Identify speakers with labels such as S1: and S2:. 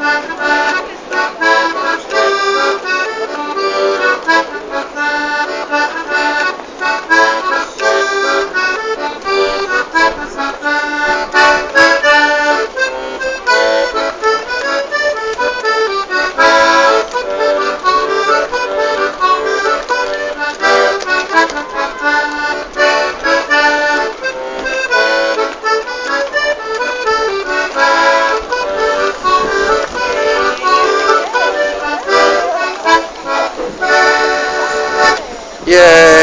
S1: Thank you.
S2: Yay!